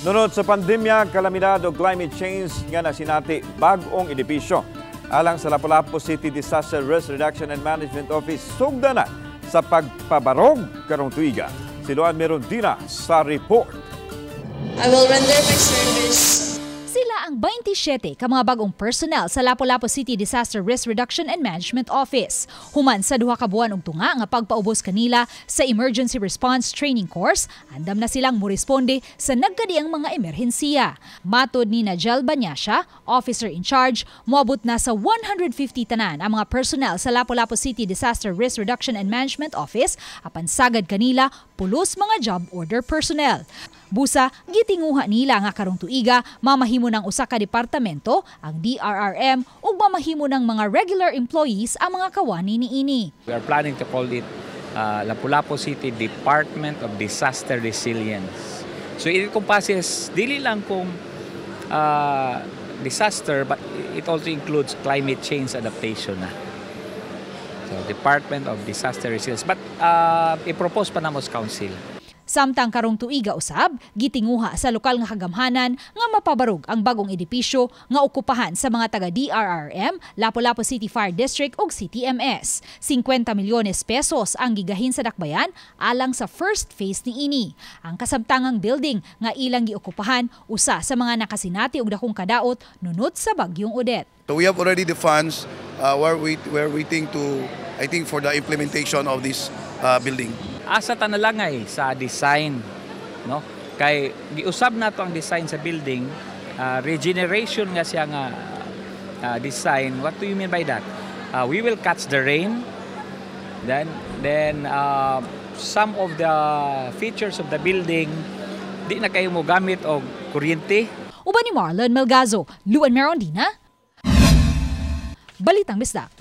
Nunod sa pandemya, kalamidad o climate change nga na sinati bagong edipisyo. Alang sa Lapu-Lapu City Disaster Risk Reduction and Management Office, sugda na sa pagpabarog karong tuiga. Si Luan Merondina sa report. I will render my service Ang 27 ka mga bagong personnel sa Lapu-Lapu City Disaster Risk Reduction and Management Office. Human sa duha ka buwan og tunga nga pagpaubos kanila sa Emergency Response Training Course, andam na silang moresponde sa nagkadiang mga emerhensiya. Matod ni Najel Banyasha, officer in charge, moabot na sa 150 tanan ang mga personnel sa Lapu-Lapu City Disaster Risk Reduction and Management Office apan sagad kanila pulos mga job order personnel. Busa, gitinguha nila nga karong tuiga, mamahimo ng usa ka departamento, ang DRRM, ug mamahimo ng mga regular employees ang mga kawani niini. We are planning to call it uh, Lapu-Lapu City Department of Disaster Resilience. So it encompasses dili lang kung uh, disaster but it also includes climate change adaptation na. So Department of Disaster Resilience. But uh, i-propose pa na council. Samtang karong tuiga usab, gitinguha sa lokal nga kagamhanan nga mapabarog ang bagong edipisyo nga okupahan sa mga taga DRRM, Lapu-Lapu City Fire District ug CTMS. 50 milyones pesos ang gigahin sa dakbayan alang sa first phase ni ini. Ang kasabtangang building nga ilang giokupahan usa sa mga nakasinati og dakong kadaot nunod sa bagyong Odette. So we have already the funds uh, where we we're waiting to I think for the implementation of this uh, building. Asa ta na lang ay sa design, no? Kay giusab nato ang design sa building, uh, regeneration nga siya nga uh, design. What do you mean by that? Uh, we will catch the rain. Then then uh, some of the features of the building di na kayo mo gamit og kuryente. Uban ni Marlon Melgazo, Luan Merondina, Balitang Bisdak.